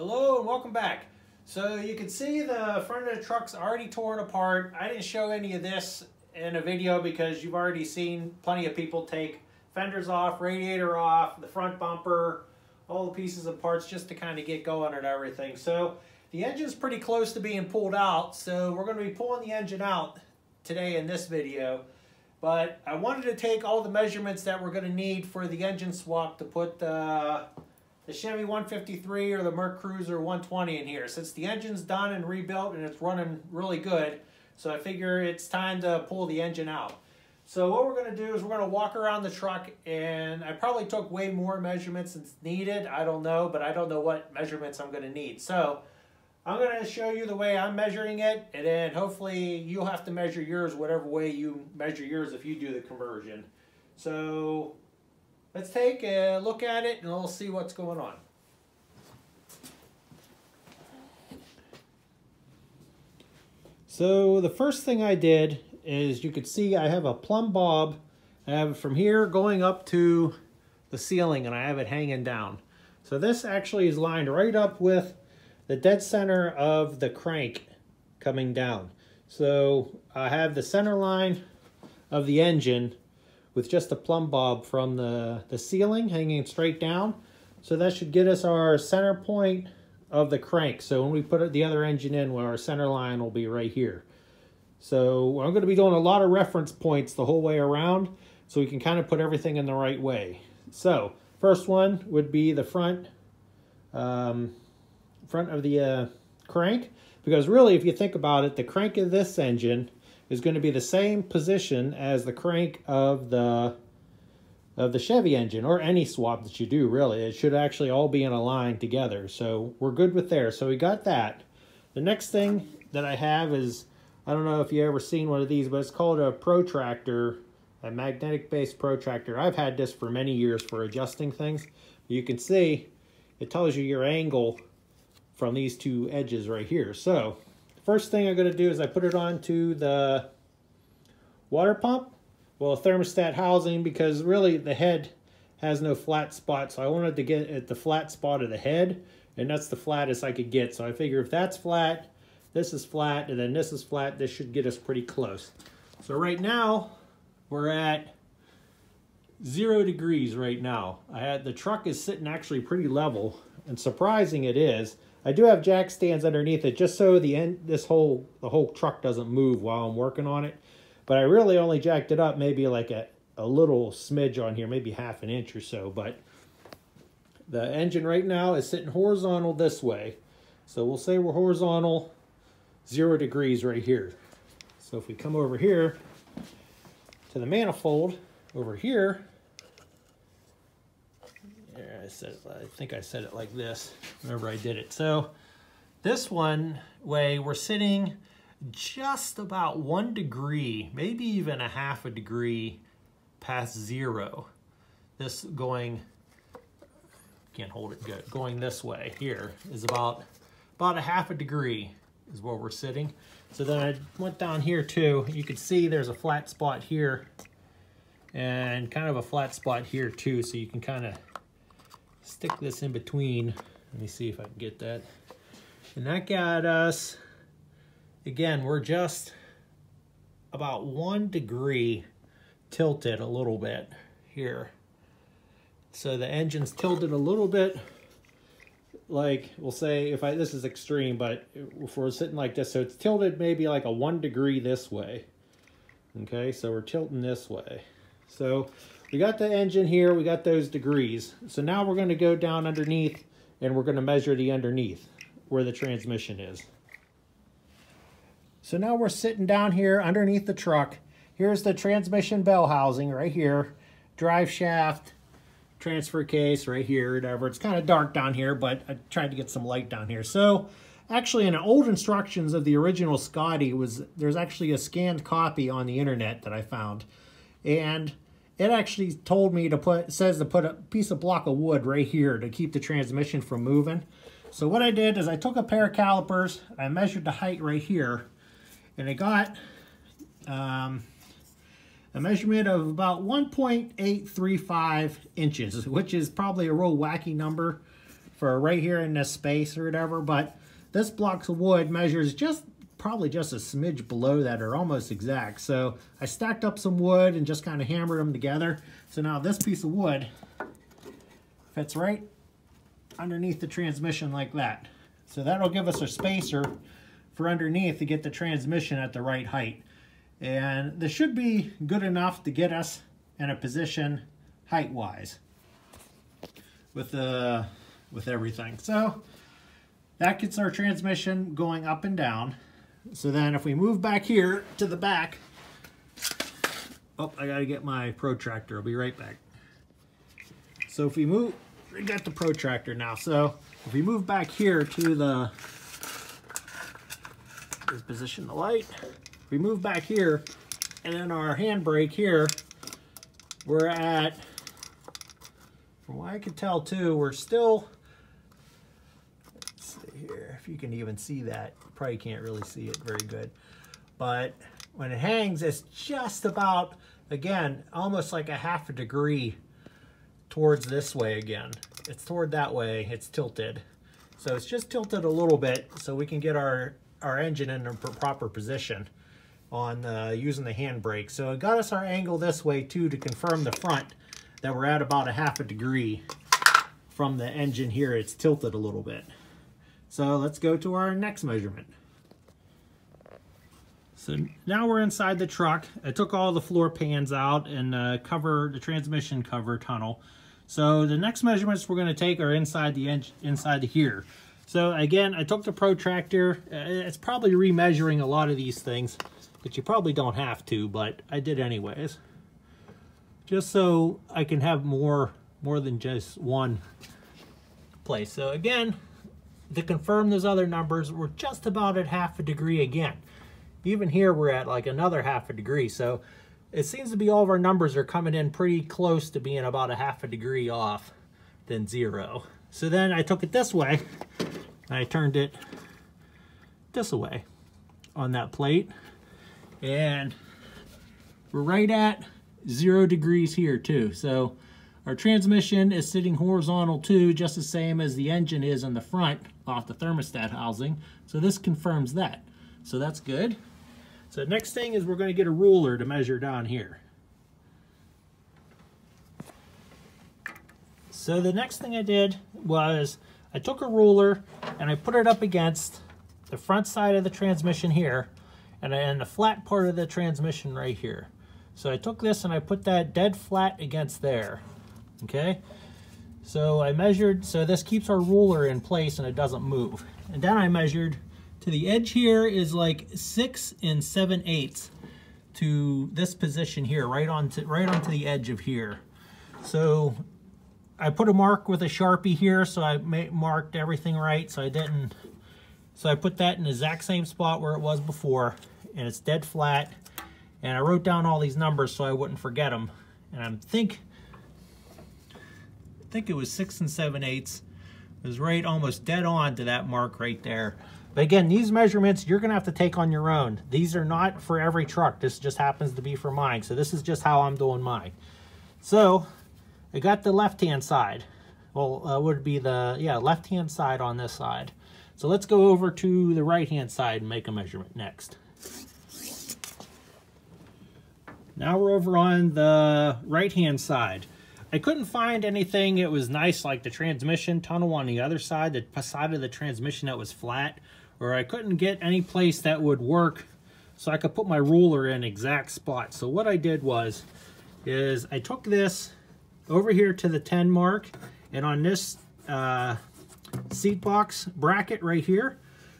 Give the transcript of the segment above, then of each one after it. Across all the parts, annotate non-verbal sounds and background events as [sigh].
Hello and welcome back. So you can see the front of the truck's already torn apart. I didn't show any of this in a video because you've already seen plenty of people take fenders off, radiator off, the front bumper, all the pieces and parts just to kind of get going and everything. So the engine's pretty close to being pulled out. So we're going to be pulling the engine out today in this video. But I wanted to take all the measurements that we're going to need for the engine swap to put the, the Chevy 153 or the Mercruiser 120 in here. Since the engine's done and rebuilt and it's running really good, so I figure it's time to pull the engine out. So what we're going to do is we're going to walk around the truck and I probably took way more measurements than needed. I don't know, but I don't know what measurements I'm going to need. So I'm going to show you the way I'm measuring it, and then hopefully you'll have to measure yours whatever way you measure yours if you do the conversion. So let's take a look at it and we'll see what's going on. So the first thing I did is you could see I have a plumb bob. I have it from here going up to the ceiling and I have it hanging down. So this actually is lined right up with the dead center of the crank coming down. So I have the center line of the engine with just a plumb bob from the, the ceiling hanging straight down. So that should get us our center point of the crank. So when we put the other engine in, well, our center line will be right here. So I'm going to be doing a lot of reference points the whole way around so we can kind of put everything in the right way. So first one would be the front um, front of the uh, crank because really if you think about it the crank of this engine is going to be the same position as the crank of the of the Chevy engine or any swap that you do really. It should actually all be in a line together. So we're good with there. So we got that. The next thing that I have is I don't know if you ever seen one of these but it's called a protractor a magnetic based protractor. I've had this for many years for adjusting things. You can see it tells you your angle from these two edges right here. So first thing I'm going to do is I put it onto the water pump, well, thermostat housing, because really the head has no flat spot. So I wanted to get at the flat spot of the head, and that's the flattest I could get. So I figure if that's flat, this is flat, and then this is flat, this should get us pretty close. So right now, we're at zero degrees right now. I had the truck is sitting actually pretty level, and surprising it is. I do have jack stands underneath it just so the end this whole the whole truck doesn't move while I'm working on it. But I really only jacked it up maybe like a, a little smidge on here, maybe half an inch or so. But the engine right now is sitting horizontal this way. So we'll say we're horizontal zero degrees right here. So if we come over here to the manifold over here, said I think I said it like this whenever I did it. So this one way we're sitting just about one degree, maybe even a half a degree past zero. This going, can't hold it good, going this way here is about, about a half a degree is where we're sitting. So then I went down here too. You can see there's a flat spot here and kind of a flat spot here too. So you can kind of stick this in between. Let me see if I can get that. And that got us, again, we're just about one degree tilted a little bit here. So the engine's tilted a little bit, like we'll say if I, this is extreme, but if we're sitting like this, so it's tilted maybe like a one degree this way. Okay, so we're tilting this way. So we got the engine here, we got those degrees. So now we're gonna go down underneath and we're gonna measure the underneath where the transmission is. So now we're sitting down here underneath the truck. Here's the transmission bell housing right here, drive shaft, transfer case right here, whatever. It's kind of dark down here, but I tried to get some light down here. So actually in old instructions of the original Scotty was there's actually a scanned copy on the internet that I found. And it actually told me to put, says to put a piece of block of wood right here to keep the transmission from moving. So what I did is I took a pair of calipers, I measured the height right here, and I got um, a measurement of about 1.835 inches, [laughs] which is probably a real wacky number for right here in this space or whatever, but this block of wood measures just probably just a smidge below that or almost exact. So I stacked up some wood and just kind of hammered them together. So now this piece of wood fits right underneath the transmission like that. So that'll give us a spacer for underneath to get the transmission at the right height. And this should be good enough to get us in a position height-wise with the with everything. So that gets our transmission going up and down. So then if we move back here to the back, oh, I gotta get my protractor. I'll be right back. So if we move, we got the protractor now. So if we move back here to the, position the light. If we move back here, and then our handbrake here, we're at, from what I can tell too, we're still, let's see here, if you can even see that. You probably can't really see it very good. But when it hangs, it's just about, again, almost like a half a degree towards this way again. It's toward that way, it's tilted. So it's just tilted a little bit so we can get our, our engine in a proper position on uh, using the handbrake. So it got us our angle this way too to confirm the front that we're at about a half a degree from the engine here. It's tilted a little bit. So let's go to our next measurement. So now we're inside the truck. I took all the floor pans out and uh, cover the transmission cover tunnel. So the next measurements we're going to take are inside the engine, inside here. So again, I took the protractor. Uh, it's probably remeasuring a lot of these things, but you probably don't have to, but I did anyways. Just so I can have more, more than just one place. So again, to confirm those other numbers, we're just about at half a degree again. Even here, we're at like another half a degree. So it seems to be all of our numbers are coming in pretty close to being about a half a degree off than zero. So then I took it this way, and I turned it this way on that plate. And we're right at zero degrees here too. So our transmission is sitting horizontal too, just the same as the engine is in the front off the thermostat housing. So this confirms that. So that's good. So next thing is we're going to get a ruler to measure down here. So the next thing I did was I took a ruler and I put it up against the front side of the transmission here and, then the flat part of the transmission right here. So I took this and I put that dead flat against there, okay? So I measured, so this keeps our ruler in place and it doesn't move. And then I measured to the edge here is like six and seven eighths to this position here, right onto right onto the edge of here. So I put a mark with a Sharpie here, so I marked everything right, so I didn't, so I put that in the exact same spot where it was before, and it's dead flat, and I wrote down all these numbers so I wouldn't forget them, and I think, think it was six and seven eighths, it was right almost dead on to that mark right there. But again, these measurements you're going to have to take on your own. These are not for every truck. This just happens to be for mine. So this is just how I'm doing mine. So I got the left-hand side. Well, uh, would be the, yeah, left-hand side on this side. So let's go over to the right-hand side and make a measurement next. Now we're over on the right-hand side. I couldn't find anything It was nice like the transmission tunnel on the other side, the side of the transmission that was flat or I couldn't get any place that would work so I could put my ruler in exact spot. So what I did was, is I took this over here to the 10 mark and on this uh, seat box bracket right here,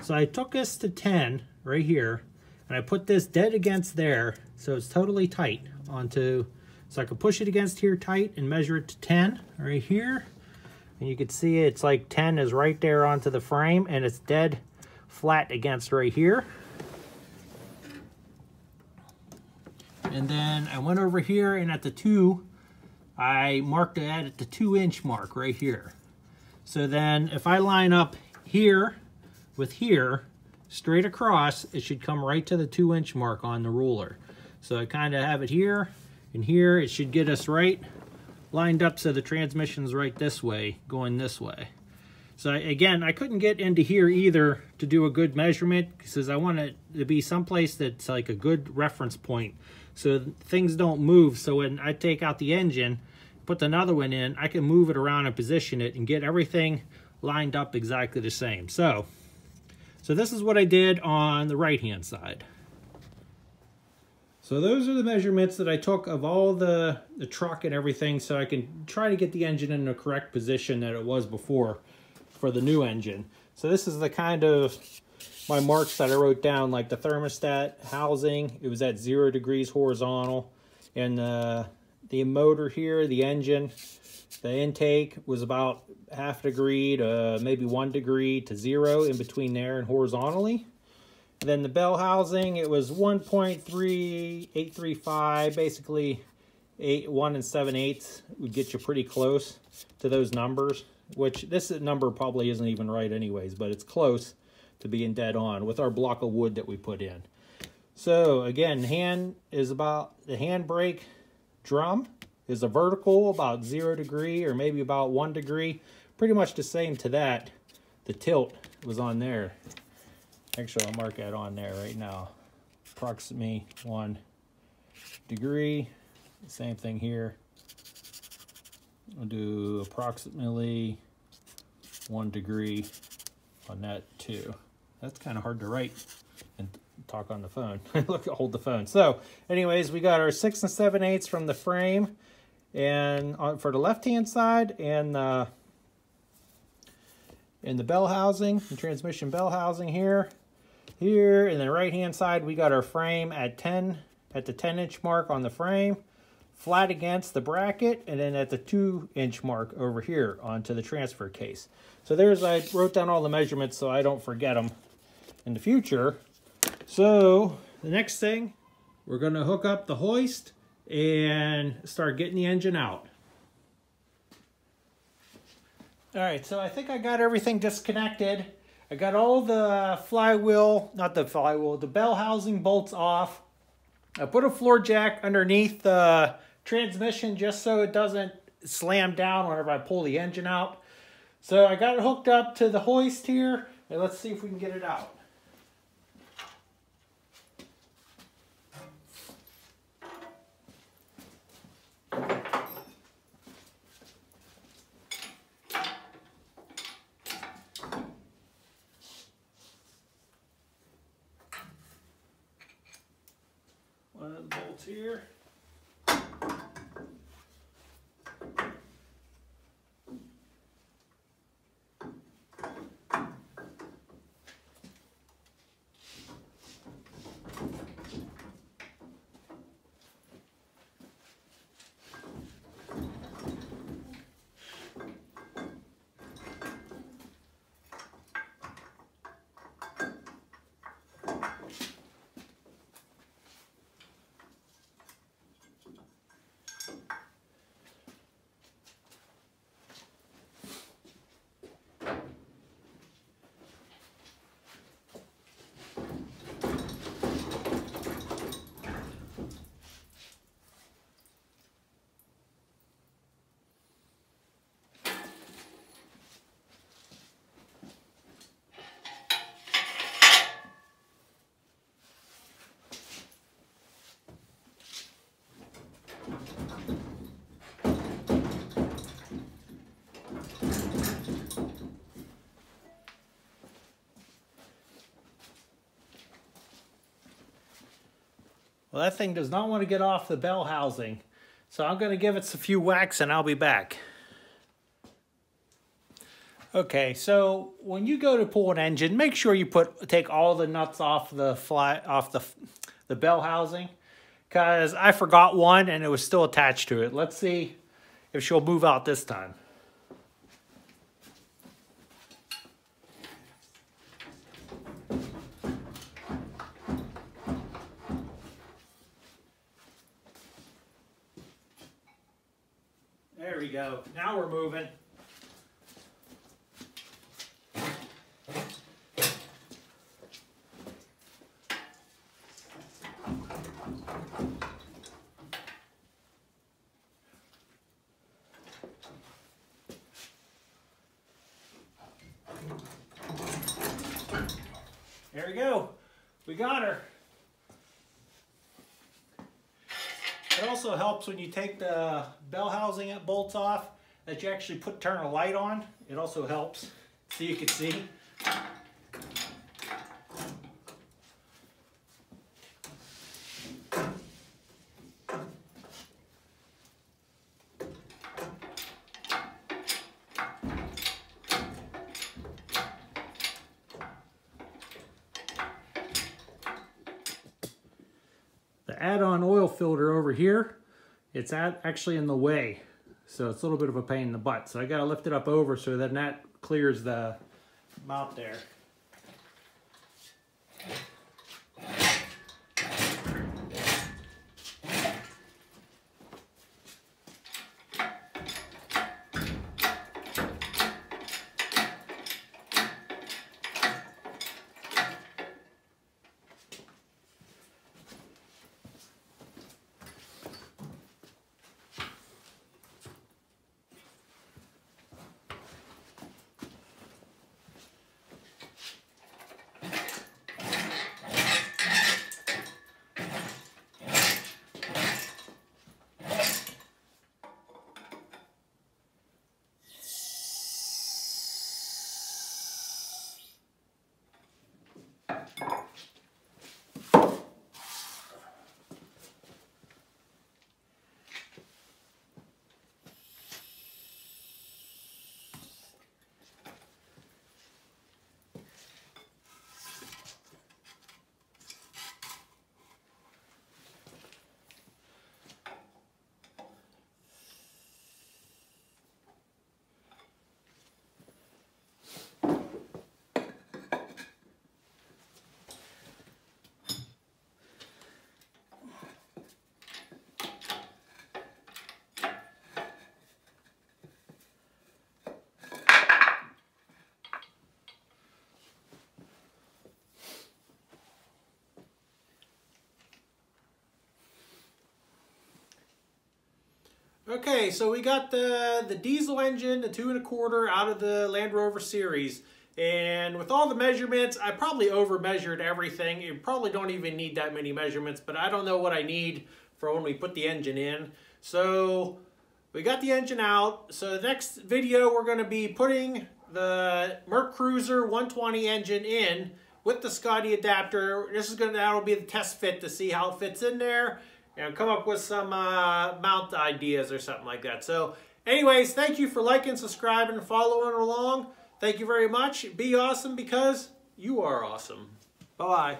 so I took this to 10 right here and I put this dead against there so it's totally tight onto, so I could push it against here tight and measure it to 10 right here. And you can see it's like 10 is right there onto the frame and it's dead flat against right here. And then I went over here and at the two, I marked it at the two inch mark right here. So then if I line up here with here, straight across, it should come right to the two inch mark on the ruler. So I kind of have it here and here. It should get us right lined up so the transmission's right this way, going this way. So again, I couldn't get into here either to do a good measurement because I want it to be someplace that's like a good reference point so things don't move. So when I take out the engine, put another one in, I can move it around and position it and get everything lined up exactly the same. So, so this is what I did on the right-hand side. So those are the measurements that I took of all the, the truck and everything so I can try to get the engine in the correct position that it was before for the new engine. So this is the kind of my marks that I wrote down, like the thermostat housing, it was at zero degrees horizontal. And uh, the motor here, the engine, the intake was about half degree to maybe one degree to zero in between there and horizontally. Then the bell housing, it was 1.3835, basically eight, one and seven eighths would get you pretty close to those numbers, which this number probably isn't even right anyways, but it's close to being dead on with our block of wood that we put in. So again, hand is about, the handbrake drum is a vertical about zero degree or maybe about one degree. Pretty much the same to that. The tilt was on there. Actually, I'll mark that on there right now. Approximately one degree. Same thing here. I'll do approximately one degree on that too. That's kind of hard to write and talk on the phone. [laughs] Look, hold the phone. So anyways, we got our six and seven eighths from the frame and on, for the left-hand side and uh, in the bell housing, the transmission bell housing here. Here in the right-hand side, we got our frame at 10, at the 10-inch mark on the frame, flat against the bracket, and then at the 2-inch mark over here onto the transfer case. So there's, I wrote down all the measurements so I don't forget them in the future. So the next thing, we're going to hook up the hoist and start getting the engine out. All right, so I think I got everything disconnected. I got all the flywheel, not the flywheel, the bell housing bolts off. I put a floor jack underneath the transmission just so it doesn't slam down whenever I pull the engine out. So I got it hooked up to the hoist here, and let's see if we can get it out. Here. Well, that thing does not want to get off the bell housing. So I'm going to give it a few whacks and I'll be back. Okay, so when you go to pull an engine, make sure you put take all the nuts off the fly off the the bell housing because I forgot one and it was still attached to it. Let's see if she'll move out this time. go. Now we're moving. There we go. We got her. Also helps when you take the bell housing at bolts off that you actually put turn a light on. It also helps so you can see. Add-on oil filter over here, it's at, actually in the way. So it's a little bit of a pain in the butt. So I gotta lift it up over so then that clears the mount there. Okay, so we got the, the diesel engine, the two and a quarter out of the Land Rover series. And with all the measurements, I probably over measured everything. You probably don't even need that many measurements, but I don't know what I need for when we put the engine in. So we got the engine out. So the next video, we're gonna be putting the Mercruiser 120 engine in with the Scotty adapter. This is gonna, that'll be the test fit to see how it fits in there and come up with some uh, mount ideas or something like that. So anyways, thank you for liking, subscribing, and following along. Thank you very much. Be awesome because you are awesome. Bye-bye.